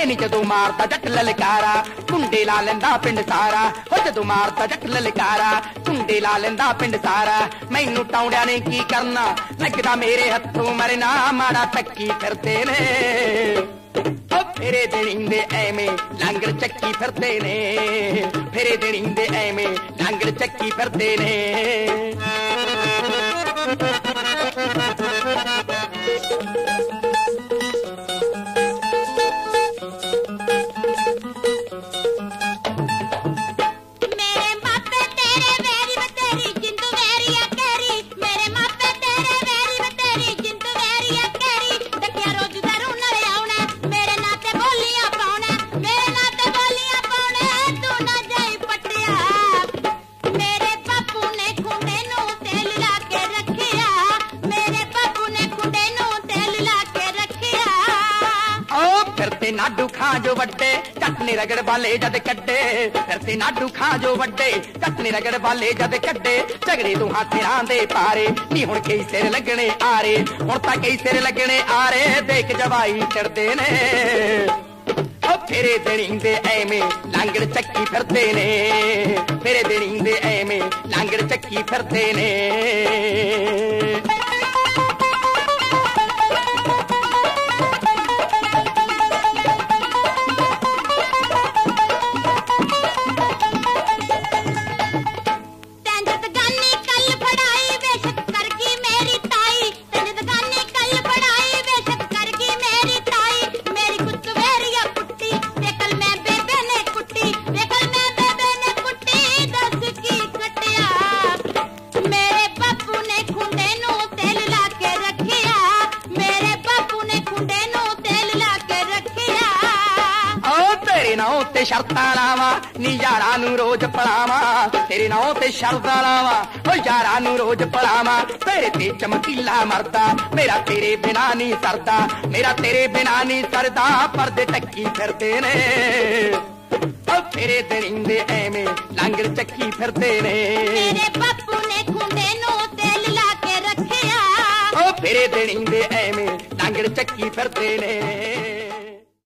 ਨੀ ਜਦੋਂ ਮਾਰਦਾ ਜੱਟ ਲਲਕਾਰਾ ਕੁੰਡੇ ਲਾ ਲੈਂਦਾ ਪਿੰਡ ਸਾਰਾ ਹੋ ਜਦੋਂ ਮਾਰਦਾ ਜੱਟ ਲਲਕਾਰਾ ਕੁੰਡੇ ਲਾ ਲੈਂਦਾ ਪਿੰਡ ਸਾਰਾ ਮੈਨੂੰ ਟੌਂਡਿਆਂ ਨੇ ਕੀ ਕਰਨਾ ਲੱਗਦਾ ਮੇਰੇ ਹੱਥੋਂ ਮਰਨਾ ਮਾੜਾ ਟੱਕੀ ਫਿਰਦੇ ਨੇ ਓ ਫੇਰੇ ਦੇਣੀਂਦੇ ਐਵੇਂ ਲੰਗਰ ਚੱਕੀ ਫਿਰਦੇ ਨੇ ਫੇਰੇ ਦੇਣੀਂਦੇ ਐਵੇਂ ਲੰਗਰ ਚੱਕੀ ਫਿਰਦੇ ਨੇ ਓ ਫਿਰਤੇ ਨਾਡੂ ਖਾਂ ਜੋ ਵੱਡੇ ਜੱਟ ਨੇ ਰਗੜ ਵਾਲੇ ਜਦ ਕੱਢੇ ਫਿਰਤੇ ਨਾਡੂ ਖਾਂ ਜੋ ਵੱਡੇ ਜੱਟ ਨੇ ਰਗੜ ਵਾਲੇ ਜਦ ਕੱਢੇ ਝਗੜੇ ਤੋਂ ਹੱਥਾਂ ਦੇ ਪਾਰੇ ਨੀ ਹੁਣ ਕਈ ਸਿਰ ਲੱਗਣੇ ਆਰੇ ਹੁਣ ਤਾਂ ਕਈ ਸਿਰ ਲੱਗਣੇ ਆਰੇ ਦੇਖ ਜਵਾਈ ਚੜਦੇ ਨੇ ਓ ਫੇਰੇ ਦੇਣੀਂਦੇ ਐਵੇਂ ਲਾਂਗੜ ਚੱਕੀ ਫਿਰਦੇ ਨੇ ਫੇਰੇ ਦੇਣੀਂਦੇ ਐਵੇਂ ਲਾਂਗੜ ਚੱਕੀ ਫਿਰਦੇ ਨੇ ਤੇਰੇ ਨਾਂ ਤੇ ਸ਼ਰਤਾਂ ਲਾਵਾਂ ਨੀ ਯਾਰਾਂ ਨੂੰ ਰੋਜ਼ ਪੜਾਵਾਂ ਤੇਰੇ ਨਾਂ ਤੇ ਸ਼ਰਤਾਂ ਲਾਵਾਂ ਓ ਯਾਰਾਂ ਨੂੰ ਰੋਜ਼ ਪੜਾਵਾਂ ਤੇਰੇ ਤੇ ਚਮਕੀਲਾ ਮਰਦਾ ਮੇਰਾ ਤੇਰੇ ਬਿਨਾ ਨਹੀਂ ਸਰਦਾ ਮੇਰਾ ਤੇਰੇ ਬਿਨਾ ਨਹੀਂ ਸਰਦਾ ਪਰਦੇ ਟੱਕੀ ਫਿਰਦੇ ਨੇ ਓ ਫੇਰੇ ਦੇਣੀਂਦੇ ਐਵੇਂ ਲੰਗਰ ਚੱਕੀ ਫਿਰਦੇ ਨੇ ਮੇਰੇ ਬਾਪੂ ਨੇ ਖੁੰਡੇ ਨੂੰ ਤੇਲ ਲਾ ਕੇ ਰੱਖਿਆ ਓ ਫੇਰੇ ਦੇਣੀਂਦੇ ਐਵੇਂ ਲੰਗਰ ਚੱਕੀ ਫਿਰਦੇ ਨੇ